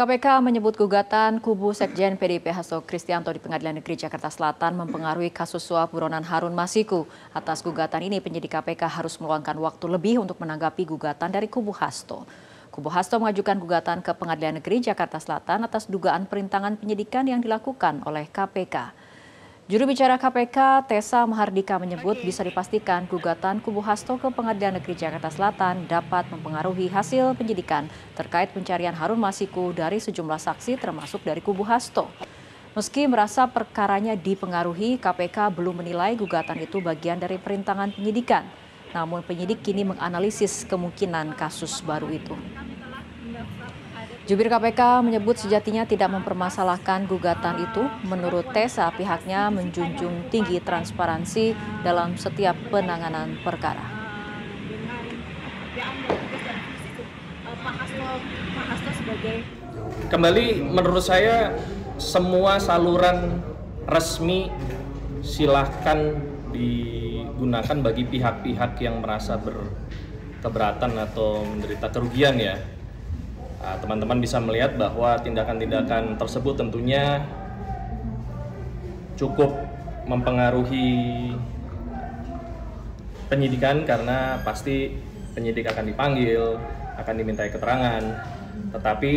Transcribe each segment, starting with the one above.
KPK menyebut gugatan kubu Sekjen PDIP Hasto Kristianto di Pengadilan Negeri Jakarta Selatan mempengaruhi kasus suap buronan Harun Masiku. Atas gugatan ini penyidik KPK harus meluangkan waktu lebih untuk menanggapi gugatan dari kubu Hasto. Kubu Hasto mengajukan gugatan ke Pengadilan Negeri Jakarta Selatan atas dugaan perintangan penyidikan yang dilakukan oleh KPK. Juru bicara KPK, Tessa Mahardika menyebut bisa dipastikan gugatan kubu Hasto ke Pengadilan Negeri Jakarta Selatan dapat mempengaruhi hasil penyidikan terkait pencarian Harun Masiku dari sejumlah saksi termasuk dari kubu Hasto. Meski merasa perkaranya dipengaruhi, KPK belum menilai gugatan itu bagian dari perintangan penyidikan. Namun penyidik kini menganalisis kemungkinan kasus baru itu. Jubir KPK menyebut sejatinya tidak mempermasalahkan gugatan itu. Menurut Tessa, pihaknya menjunjung tinggi transparansi dalam setiap penanganan perkara. Kembali menurut saya semua saluran resmi silahkan digunakan bagi pihak-pihak yang merasa berkeberatan atau menderita kerugian ya teman-teman uh, bisa melihat bahwa tindakan-tindakan tersebut tentunya cukup mempengaruhi penyidikan karena pasti penyidik akan dipanggil, akan dimintai keterangan, tetapi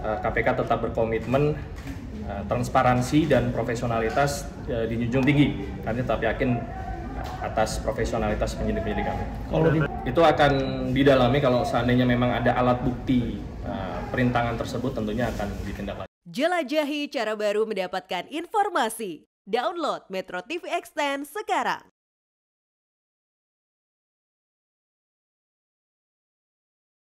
KPK tetap berkomitmen uh, transparansi dan profesionalitas uh, dijunjung tinggi. Kami tetap yakin atas profesionalitas penyidik-penyidik kami. Kalau itu akan didalami kalau seandainya memang ada alat bukti perintangan tersebut tentunya akan ditindaklanjuti. Jelajahi cara baru mendapatkan informasi. Download Metro TV Extend sekarang.